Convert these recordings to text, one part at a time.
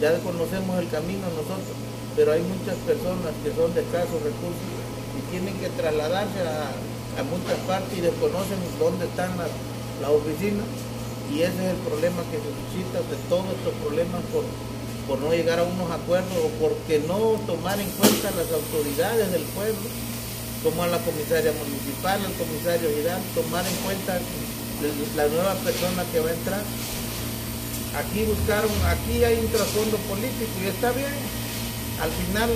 Ya conocemos el camino nosotros, pero hay muchas personas que son de escasos recursos y tienen que trasladarse a, muchas partes y desconocen dónde están las, oficinas y ese es el problema que se suscita de todos estos problemas por, por no llegar a unos acuerdos o porque no tomar en cuenta las autoridades del pueblo, como a la comisaria municipal, al comisario Girán, tomar en cuenta la nueva persona que va a entrar. Aquí buscaron, aquí hay un trasfondo político y está bien. Al final,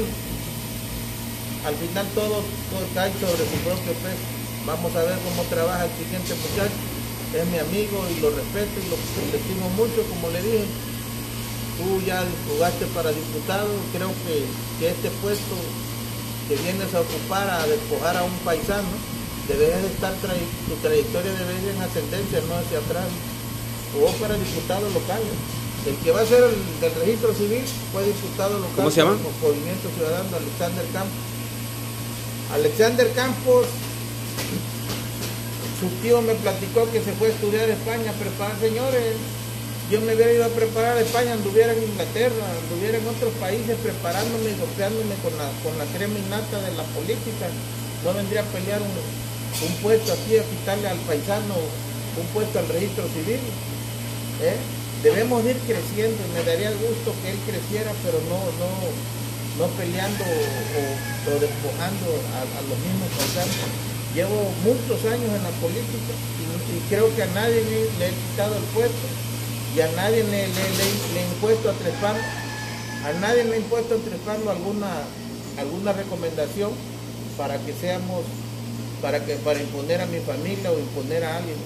al final todo, todo cae sobre su propio peso. Vamos a ver cómo trabaja el siguiente muchacho. Es mi amigo y lo respeto y lo, estimo mucho, como le dije. Tú ya jugaste para diputado, creo que, este puesto que vienes a ocupar, a despojar a un paisano, deberías de estar, tu trayectoria debe ir en ascendencia, no hacia atrás. O para diputado local. El que va a ser el del registro civil fue diputado local. ¿Cómo se llama? Movimiento Ciudadano, Alexander Campos. Alexander Campos, su tío me platicó que se fue a estudiar a España, preparar, señores, yo me hubiera ido a preparar a España, anduviera en Inglaterra, anduviera en otros países preparándome y golpeándome con la, con la crema innata de la política. No vendría a pelear un, un puesto aquí a quitarle al paisano un puesto al registro civil. ¿Eh? Debemos ir creciendo y me daría gusto que él creciera, pero no, no, no peleando o, despojando a, los mismos paisanos. Llevo muchos años en la política y, creo que a nadie le, he quitado el puesto y a nadie le, he impuesto a Trespano, a nadie le he impuesto a Trespano alguna, alguna recomendación para que seamos para, que, para imponer a mi familia o imponer a alguien.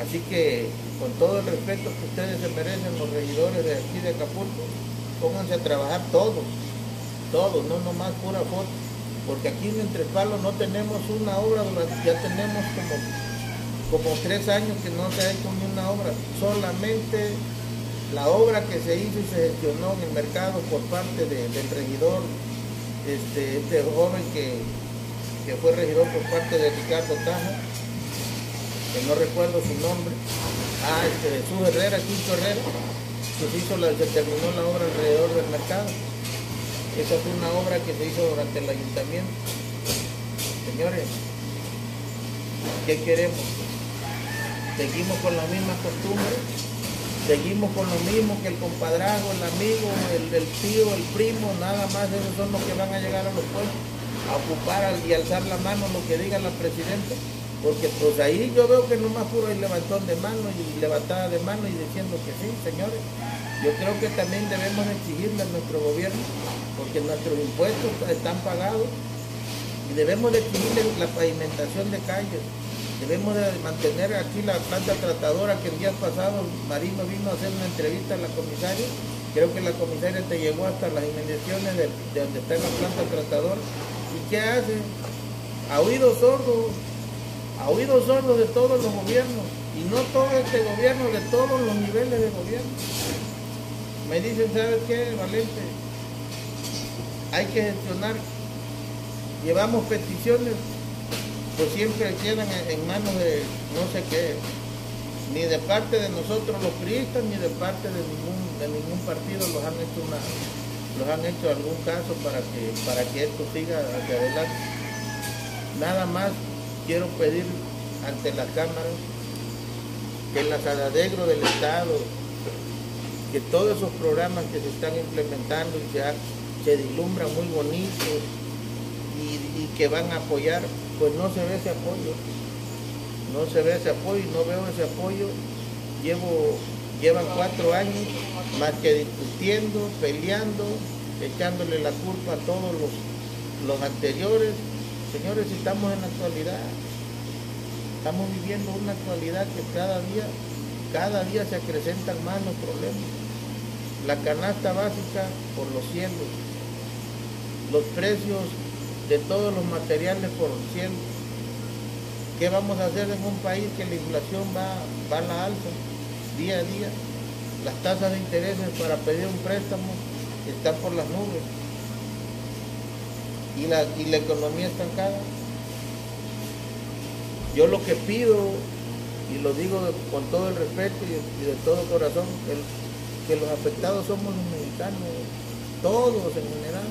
Así que con todo el respeto que ustedes se merecen, los regidores de aquí de Acapulco, pónganse a trabajar todos, todos, no nomás pura foto, porque aquí en Entre Palos no tenemos una obra, ya tenemos como, como tres años que no se ha hecho ni una obra, solamente la obra que se hizo y se gestionó en el mercado por parte del regidor, este, este joven que que fue regidor por parte de Ricardo Taja, que no recuerdo su nombre, ah, este, su Herrera, Quinto Herrera, que hizo la, se terminó la obra alrededor del mercado. Esa fue una obra que se hizo durante el ayuntamiento. Señores, ¿qué queremos? Seguimos con las mismas costumbres, seguimos con lo mismo que el compadrazgo, el amigo, el, el tío, el primo, nada más esos son los que van a llegar a los pueblos a ocupar y alzar la mano lo que diga la presidenta, porque pues ahí yo veo que nomás puro hay levantón de mano y levantada de mano y diciendo que sí, señores. Yo creo que también debemos exigirle a nuestro gobierno, porque nuestros impuestos están pagados y debemos de exigirle la pavimentación de calles. Debemos de mantener aquí la planta tratadora que el día pasado Marino vino a hacer una entrevista a la comisaria. Creo que la comisaria te llevó hasta las inmediaciones de, de donde está la planta tratadora ¿Y qué hacen? A oídos sordos, a oídos sordos de todos los gobiernos, y no todo este gobierno, de todos los niveles de gobierno. Me dicen, ¿sabes qué, Valente? Hay que gestionar. Llevamos peticiones, pues siempre quedan en manos de no sé qué, ni de parte de nosotros los priistas, ni de parte de ningún, de ningún partido los han hecho una los han hecho algún caso para que, para que esto siga hacia adelante. Nada más quiero pedir ante las cámaras que la Sadadegro del Estado, que todos esos programas que se están implementando y se, se vislumbran muy bonitos y, y, que van a apoyar, pues no se ve ese apoyo. No se ve ese apoyo, no veo ese apoyo. Llevo llevan cuatro años más que discutiendo, peleando, echándole la culpa a todos los, los anteriores. Señores, estamos en la actualidad, estamos viviendo una actualidad que cada día, cada día se acrecentan más los problemas. La canasta básica por los cielos, los precios de todos los materiales por los cielos. ¿Qué vamos a hacer en un país que la inflación va, va a la alza? día a día. Las tasas de intereses para pedir un préstamo están por las nubes. Y la, y la economía estancada. Yo lo que pido, y lo digo con todo el respeto y, de todo corazón, que los afectados somos los mexicanos, todos en general.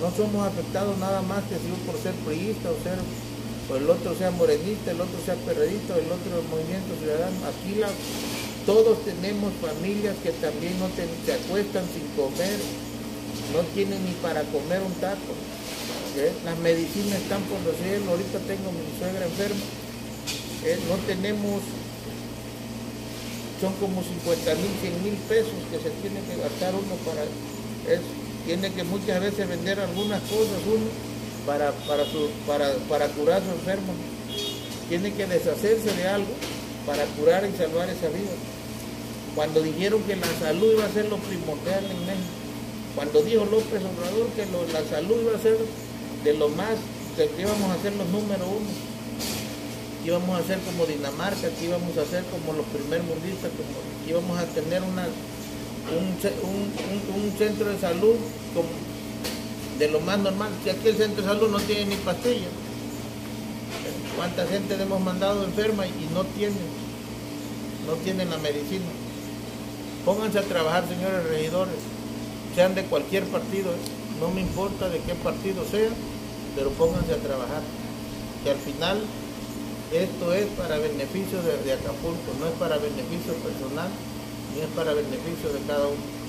No somos afectados nada más que si uno por ser priista o ser, o el otro sea morenista, el otro sea perredista, el otro movimiento ciudadano. Aquí todos tenemos familias que también no te, se acuestan sin comer, no tienen ni para comer un taco. Las medicinas están por los cielos, ahorita tengo mi suegra enferma, ¿eh? no tenemos, son como 50 mil, 100 mil pesos que se tiene que gastar uno para. Tiene que muchas veces vender algunas cosas uno para, para, su, para, para curar a su enfermo. Tiene que deshacerse de algo para curar y salvar esa vida. Cuando dijeron que la salud iba a ser lo primordial en México, cuando dijo López Obrador que la salud iba a ser de lo más, que íbamos a ser los número uno, que íbamos a ser como Dinamarca, que íbamos a ser como los primer mundistas, como, que íbamos a tener una, un, un, centro de salud de lo más normal. Si aquí el centro de salud no tiene ni pastilla, ¿cuánta gente le hemos mandado enferma y no tienen, no tienen la medicina? Pónganse a trabajar, señores regidores, sean de cualquier partido, ¿eh? no me importa de qué partido sea, pero pónganse a trabajar. Que al final esto es para beneficio de, Acapulco, no es para beneficio personal, ni es para beneficio de cada uno.